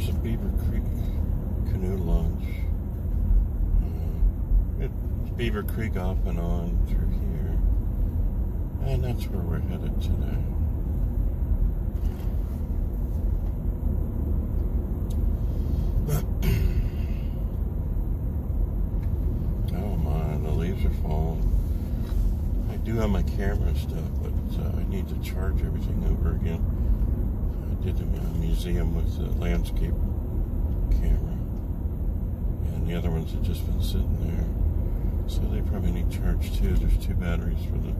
there's a Beaver Creek canoe launch. Uh, it's Beaver Creek off and on through here. And that's where we're headed today. oh my, the leaves are falling. I do have my camera stuff, but uh, I need to charge everything over again. Did a museum with the landscape camera, and the other ones have just been sitting there. So they probably need charge too. There's two batteries for the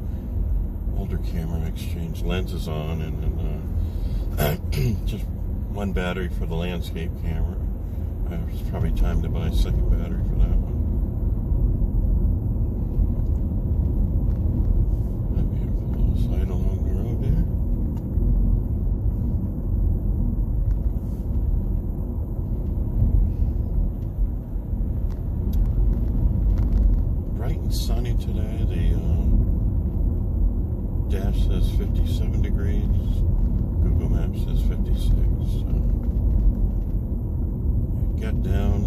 older camera. Exchanged lenses on, and then uh, just one battery for the landscape camera. Uh, it's probably time to buy a second battery for that one. A beautiful little sight along the road there. Bright and sunny today. The uh, dash says 57 degrees. Google Maps says 56. So it got down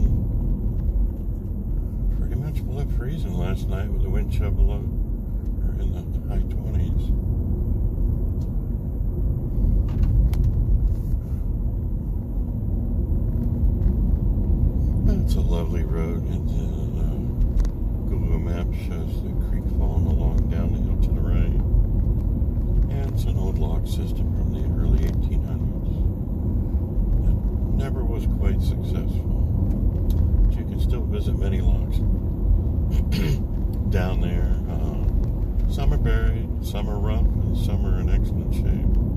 pretty much below freezing last night with the wind chill below or in the high 20s. But it's a lovely road, and uh, Google Maps shows the creek falling along down the hill to the right. And it's an old lock system from the early 1800s. It never was quite successful. But you can still visit many locks down there. Uh, some are buried, some are rough, and some are in excellent shape.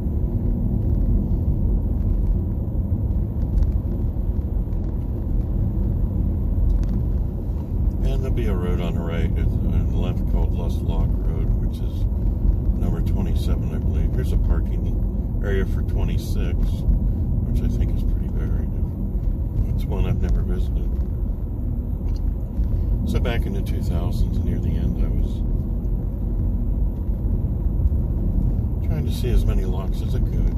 And there'll be a road on the right and the left called Lusk Lock Road, which is number 27, I believe. Here's a parking area for 26, which I think is pretty varied. It's one I've never visited. So back in the 2000s, near the end, I was trying to see as many locks as I could,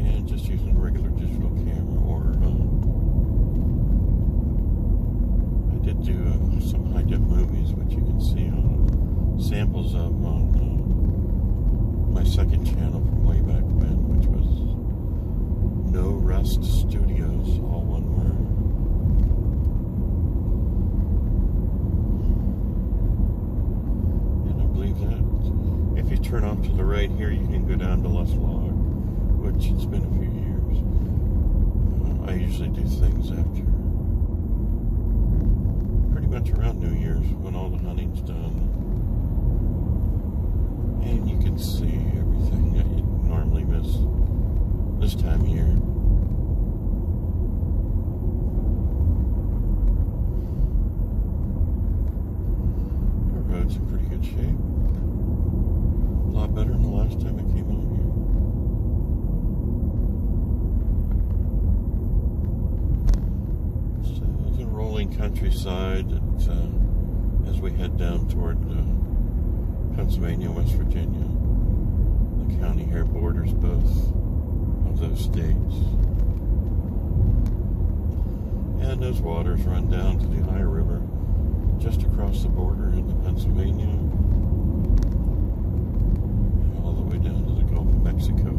and just using a regular digital camera. Or uh, I did do uh, some high def movies, which you can see on samples of on uh, my second channel from way back when, which was No Rest Studios, all one word. And I believe that if you turn off to the right here, you can go down to Lusk Lock, which it's been a few years. Uh, I usually do things after around New Year's when all the hunting's done. And you can see everything that you normally miss this time of year. The road's in pretty good shape. A lot better than the last time I came out here. So it's a rolling countryside that, uh, as we head down toward uh, Pennsylvania, West Virginia. The county here borders both of those states. Waters run down to the Ohio River just across the border into Pennsylvania and all the way down to the Gulf of Mexico.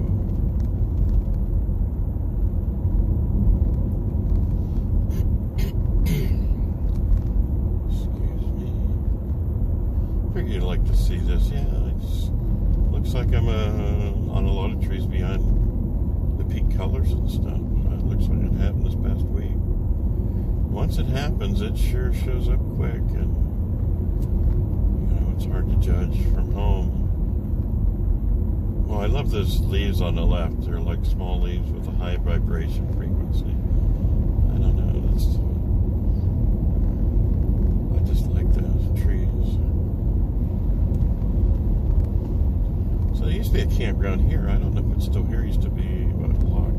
Excuse me. Figured you'd like to see this. Yeah, it looks like I'm uh, on a lot of trees behind the peak colors and stuff. Uh, it looks like it happened this past week. Once it happens, sure shows up quick, and you know it's hard to judge from home. Well, I love those leaves on the left. They're like small leaves with a high vibration frequency. I don't know. That's I just like those trees. So there used to be a campground here. I don't know if it's still here. It used to be what lock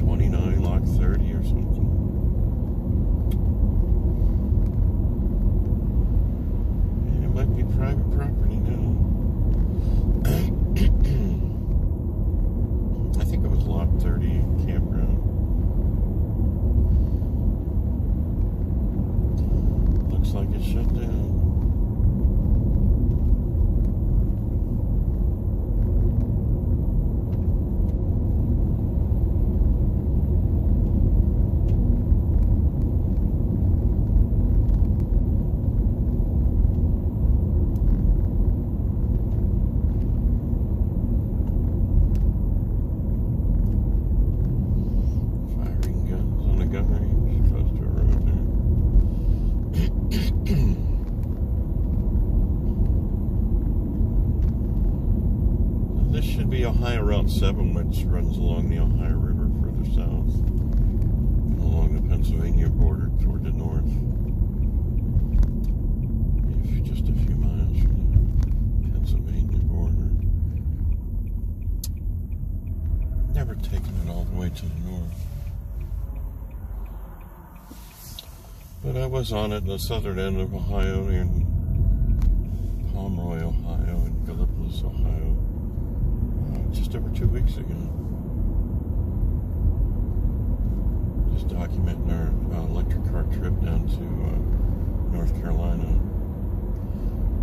29, lock 30 or something. And it might be private property now. I think it was lot 30 campground. should be Ohio Route 7, which runs along the Ohio River further south, along the Pennsylvania border toward the north. If just a few miles from the Pennsylvania border. Never taken it all the way to the north. But I was on it the southern end of Ohio in Pomeroy, Ohio, and Gallipolis, Ohio, uh, just over two weeks ago. Just documenting our uh, electric car trip down to uh, North Carolina.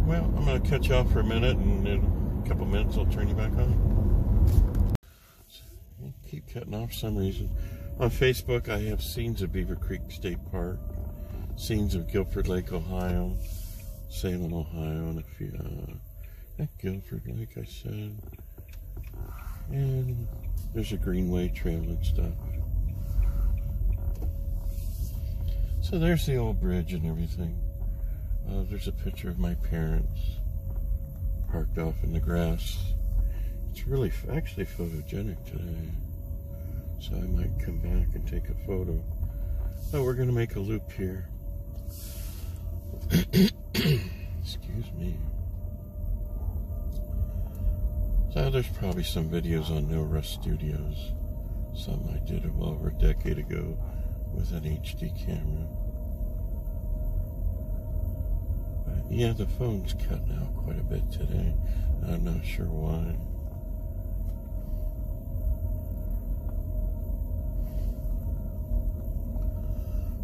Well, I'm going to catch you off for a minute, and in a couple minutes I'll turn you back on. Keep cutting off for some reason. On Facebook, I have scenes of Beaver Creek State Park, scenes of Guilford Lake, Ohio, Salem, Ohio, and a few, uh, Guilford, like I said. And there's a Greenway trail and stuff. So there's the old bridge and everything. Uh, there's a picture of my parents parked off in the grass. It's really actually photogenic today. So I might come back and take a photo. Oh, we're going to make a loop here. Excuse me. So there's probably some videos on No Rust Studios. Some I did well over a decade ago with an HD camera. But yeah, the phone's cutting out quite a bit today. I'm not sure why.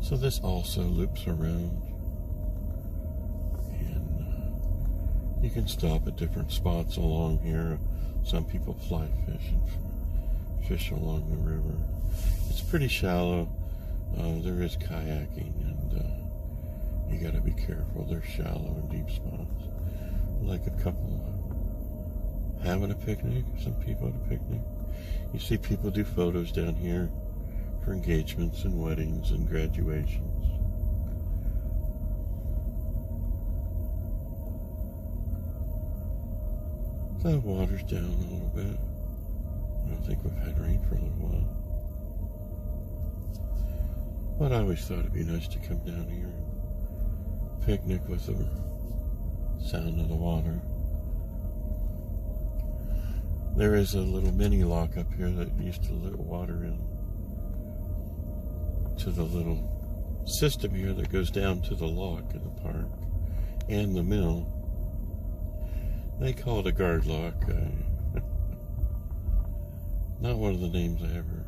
So this also loops around. You can stop at different spots along here. Some people fly fish and fish along the river. It's pretty shallow. Uh, there is kayaking, and uh, you got to be careful. There's shallow and deep spots. Like a couple having a picnic. Some people at a picnic. You see people do photos down here for engagements and weddings and graduations. The water's down a little bit. I don't think we've had rain for a little while. But I always thought it'd be nice to come down here and picnic with the sound of the water. There is a little mini lock up here that used to let water in to the little system here that goes down to the lock in the park and the mill. They call it a guard lock. Uh, not one of the names I ever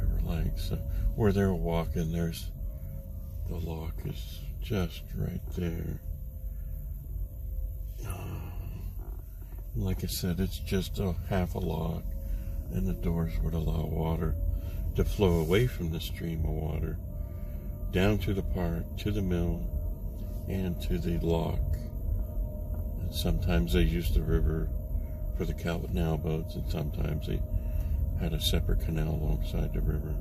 ever liked. So where they're walking, there's the lock is just right there. Like I said, it's just a half a lock, and the doors would allow water to flow away from the stream of water down to the park, to the mill, and to the lock. Sometimes they used the river for the canal boats, and sometimes they had a separate canal alongside the river.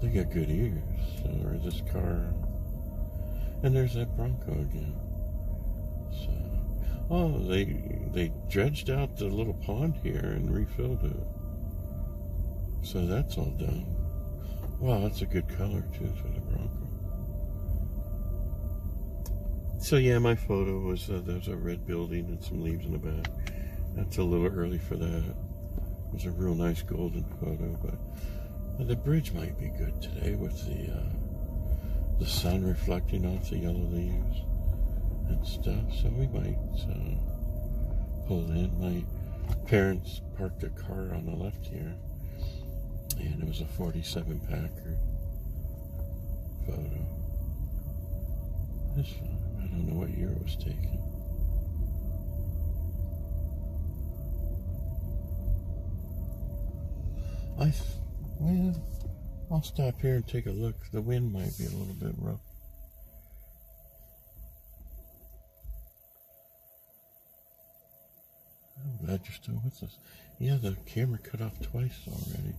They got good ears, or this car. And there's that Bronco again. So, oh, they they dredged out the little pond here and refilled it. So that's all done. Wow, that's a good color too for the Bronco. So yeah, my photo was uh, there's a red building and some leaves in the back. That's a little early for that. It was a real nice golden photo, but uh, the bridge might be good today with the uh, the sun reflecting off the yellow leaves and stuff. So we might uh, pull in. My parents parked a car on the left here and it was a 47 Packard photo. This one, I don't know what year it was taken. I, well, I'll stop here and take a look. The wind might be a little bit rough. Glad you're still with us. Yeah, the camera cut off twice already.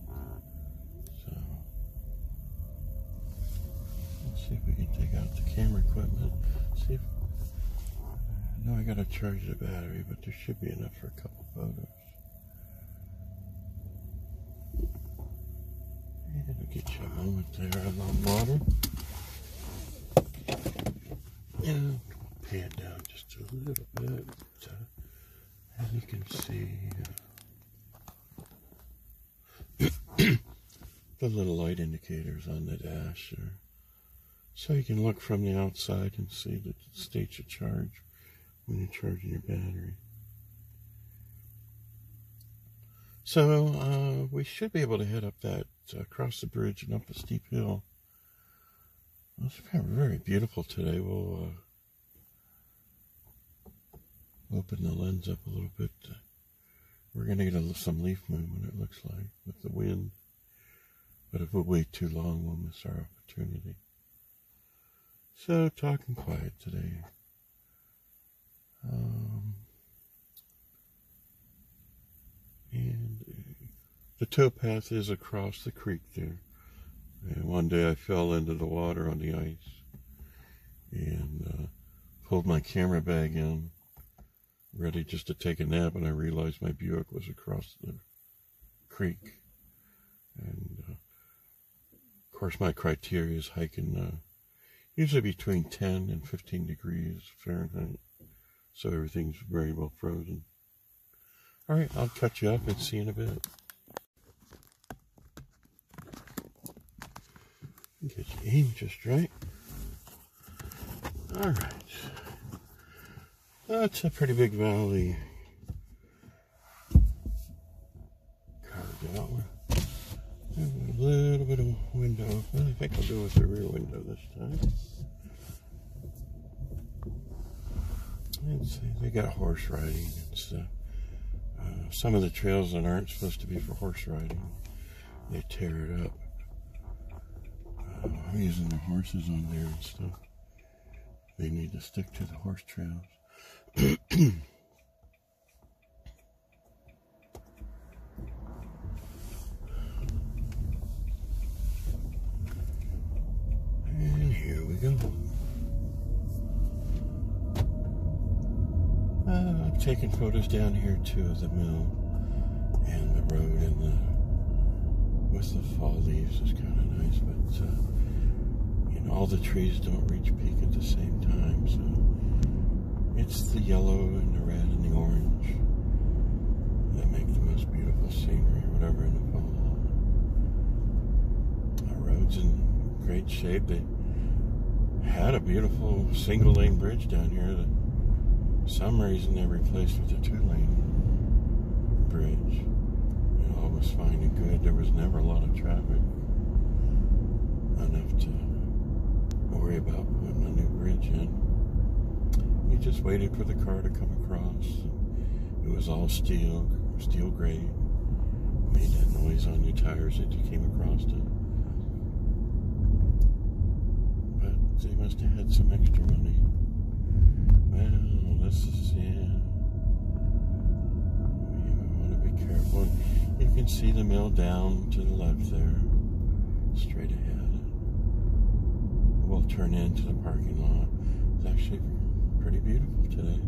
So, let's see if we can take out the camera equipment. See if. I know I gotta charge the battery, but there should be enough for a couple photos. I'll get you a moment there on the water. And pay it down just a little bit. Uh, and you can see. Uh, the little light indicators on the dash. So you can look from the outside and see the state of charge when you're charging your battery. So uh, we should be able to head up that uh, across the bridge and up a steep hill. Well, it's very beautiful today. We'll uh, open the lens up a little bit. We're going to get a, some leaf movement, it looks like, with the wind. But if we wait too long, we'll miss our opportunity. So, talking quiet today. Um, and uh, the towpath is across the creek there. And one day I fell into the water on the ice and uh, pulled my camera bag in, ready just to take a nap, and I realized my Buick was across the creek. And uh, of course, my criteria is hiking uh, usually between 10 and 15 degrees Fahrenheit, so everything's very well frozen. All right, I'll catch you up and see you in a bit. Get you aim just right. All right. That's a pretty big valley. Carved out a little bit of window. I think I'll do it with the rear window this time. They got horse riding and stuff. Uh, some of the trails that aren't supposed to be for horse riding, they tear it up. Uh, I'm using the horses on there and stuff. They need to stick to the horse trails. And here we go. Taking photos down here too of the mill and the road and the with the fall leaves is kind of nice, but uh, you know all the trees don't reach peak at the same time, so it's the yellow and the red and the orange that make the most beautiful scenery, whatever in the fall. The roads in great shape. They had a beautiful single lane bridge down here that some reason they replaced with a two lane bridge. And all was fine and good. There was never a lot of traffic enough to worry about putting a new bridge in. You just waited for the car to come across. It was all steel, steel grade. Made that noise on your tires as you came across it. But they must have had some extra money. Well, this is, yeah. You want to be careful. You can see the mill down to the left there, straight ahead. We'll turn into the parking lot. It's actually pretty beautiful today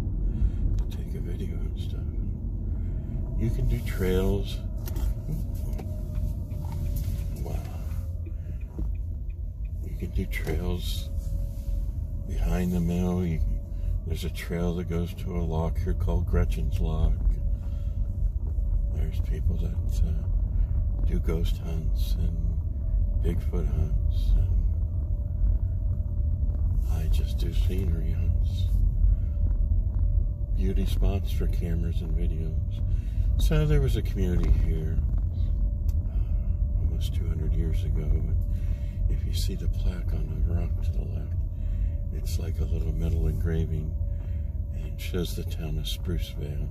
to take a video and stuff. You can do trails. Wow. You can do trails behind the mill, you, there's a trail that goes to a lock here called Gretchen's Lock. There's people that uh, do ghost hunts and Bigfoot hunts, and I just do scenery hunts. Beauty spots for cameras and videos. So there was a community here uh, almost 200 years ago. If you see the plaque on the rock to the left, it's like a little metal engraving and shows the town of Sprucevale.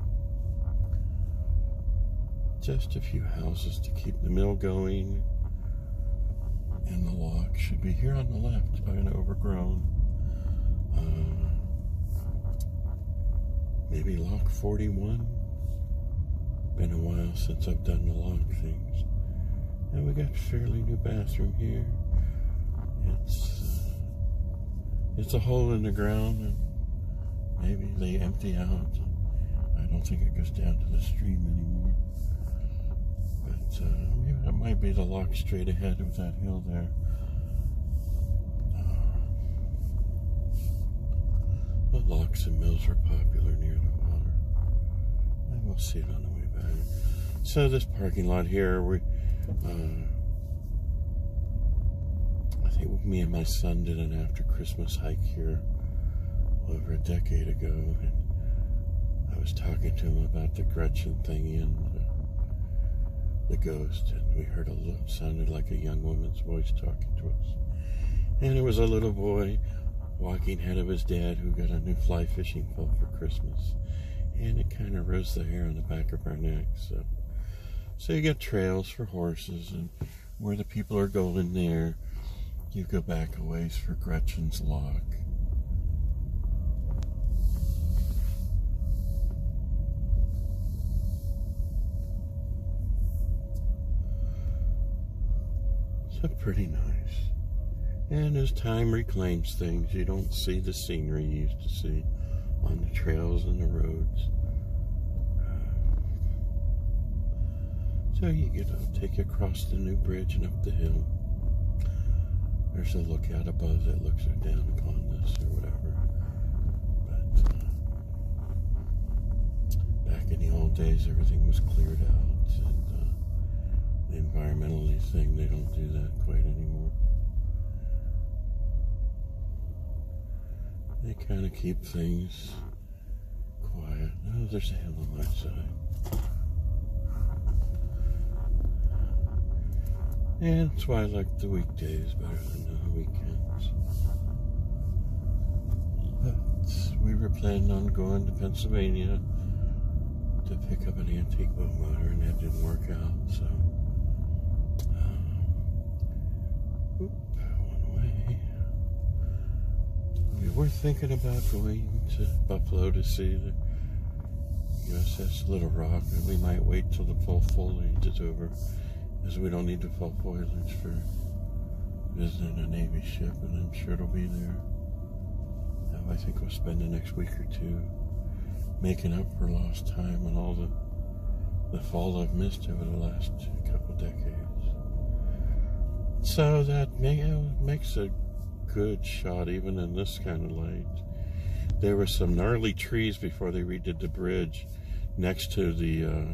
Just a few houses to keep the mill going. And the lock should be here on the left by an overgrown. Uh, maybe lock 41. Been a while since I've done the lock things. And we got fairly new bathroom here. It's. Uh, it's a hole in the ground, and maybe they empty out. I don't think it goes down to the stream anymore. But uh, maybe that might be the lock straight ahead of that hill there. Uh, the locks and mills are popular near the water. And we'll see it on the way back. So this parking lot here, we, uh, think me and my son did an after Christmas hike here over a decade ago, and I was talking to him about the Gretchen thing and uh, the ghost, and we heard a little, sounded like a young woman's voice talking to us, and it was a little boy walking ahead of his dad who got a new fly fishing pole for Christmas, and it kind of rose the hair on the back of our neck. So, so you got trails for horses, and where the people are going there, you go back a ways for Gretchen's Lock. So pretty nice. And as time reclaims things, you don't see the scenery you used to see on the trails and the roads. So you get to take you across the new bridge and up the hill. There's a lookout above that looks down upon this or whatever. But uh, back in the old days, everything was cleared out. And uh, the environmentally thing, they don't do that quite anymore. They kind of keep things quiet. Oh, there's a hill on my side. That's why I like the weekdays better than the weekends. But we were planning on going to Pennsylvania to pick up an antique boat motor, and that didn't work out, so. Um. We were thinking about going to Buffalo to see the USS Little Rock, and we might wait till the full foliage is over because we don't need the full foliage for visiting a Navy ship, and I'm sure it'll be there. Now I think we'll spend the next week or two making up for lost time and all the the fall I've missed over the last couple decades. So that may, makes a good shot even in this kind of light. There were some gnarly trees before they redid the bridge next to the uh,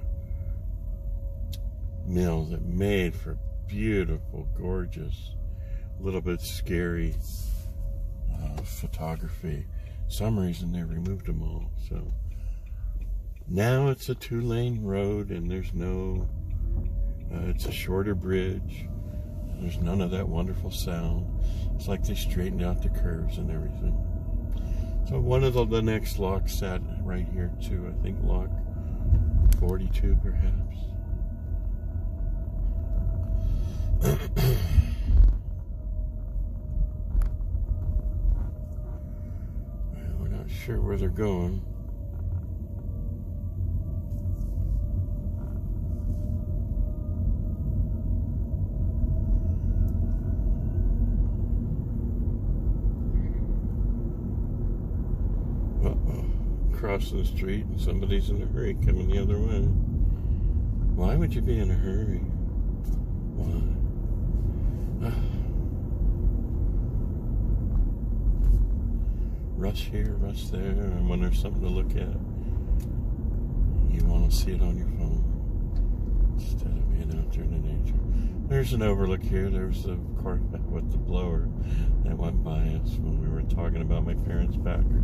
mill that made for beautiful, gorgeous, a little bit scary uh, photography. Some reason they removed them all. So now it's a two-lane road, and there's no. Uh, it's a shorter bridge. There's none of that wonderful sound. It's like they straightened out the curves and everything. So one of the, the next locks sat right here too. I think lock 42 perhaps. well, we're not sure where they're going. crossing the street and somebody's in a hurry coming the other way. Why would you be in a hurry? Why? Rush here, rush there, and when there's something to look at, you want to see it on your phone instead of being out there in the nature. There's an overlook here. There's the Corvette with the blower that went by us when we were talking about my parents' Packard.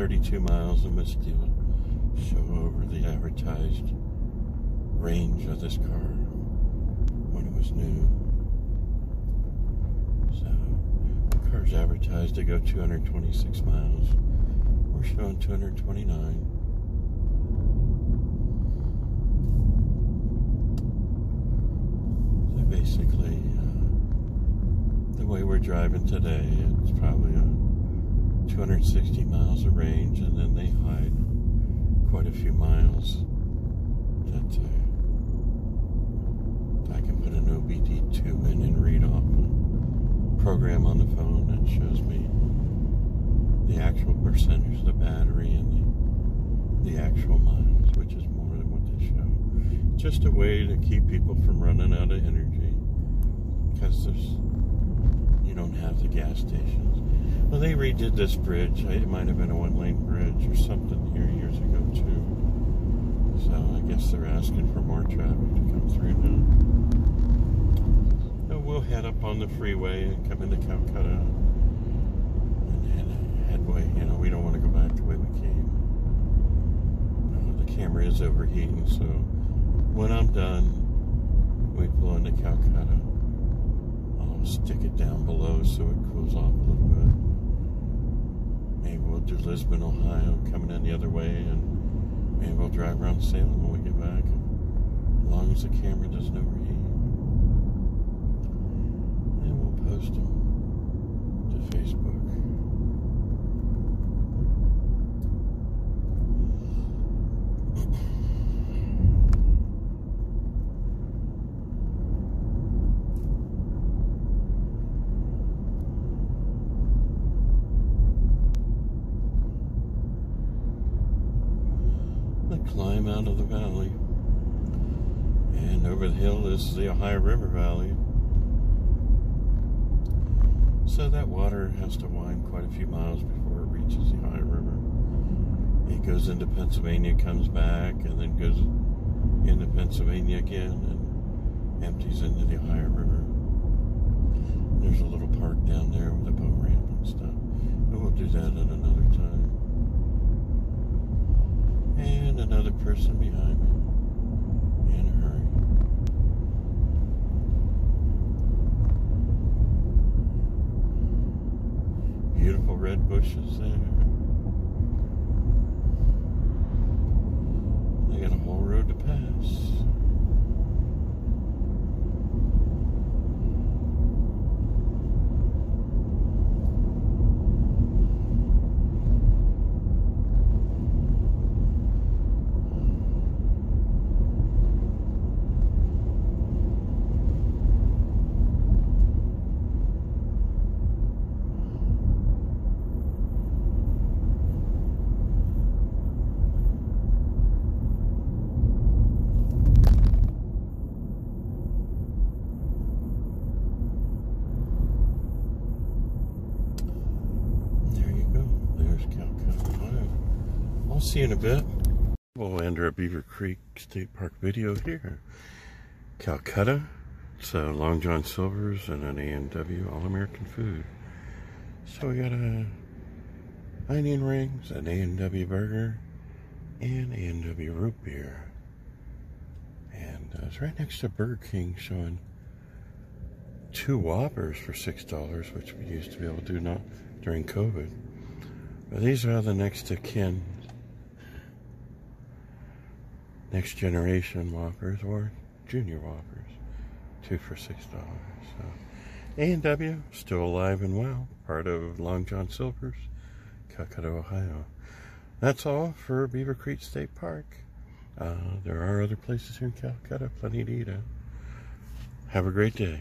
32 miles and must still show over the advertised range of this car when it was new. So the car's advertised to go 226 miles. We're showing 229. So basically, uh, the way we're driving today, it's probably 260 miles of range, and then they hide quite a few miles. That uh, I can put an OBD2 in and read off a program on the phone that shows me the actual percentage of the battery and the, the actual miles, which is more than what they show. Just a way to keep people from running out of energy because there's you don't have the gas stations. Well, they redid this bridge. It might have been a one-lane bridge or something here years ago too. So I guess they're asking for more traffic to come through now. We'll head up on the freeway and come into Calcutta and head headway. You know, we don't want to go back the way we came. Uh, the camera is overheating, so when I'm done, we pull into Calcutta. I'll stick it down below so it cools off a little bit. Maybe we'll do Lisbon, Ohio, coming in the other way, and maybe we'll drive around Salem when we get back, as long as the camera doesn't overheat. And we'll post them to Facebook. The climb out of the valley. And over the hill is the Ohio River Valley. So that water has to wind quite a few miles before it reaches the Ohio River. It goes into Pennsylvania, comes back, and then goes into Pennsylvania again and empties into the Ohio River. There's a little park down there with a boat ramp and stuff. But we'll do that at another time. And another person behind me. In a hurry. Beautiful red bushes there. They got a whole road to pass. There you go. There's Calcutta, Ohio. I'll see you in a bit. We'll end our Beaver Creek State Park video here. Calcutta. It's uh, Long John Silver's and an A&W All-American Food. So we got a onion rings, an A&W burger, and A&W root beer. And uh, it's right next to Burger King showing two Whoppers for $6, which we used to be able to do not during COVID. But these are the next to kin, next generation Whoppers or junior Whoppers, two for $6. So A&W, still alive and well, part of Long John Silver's, Calcutta, Ohio. That's all for Beaver Creek State Park. Uh, there are other places here in Calcutta, plenty to eat at. Have a great day.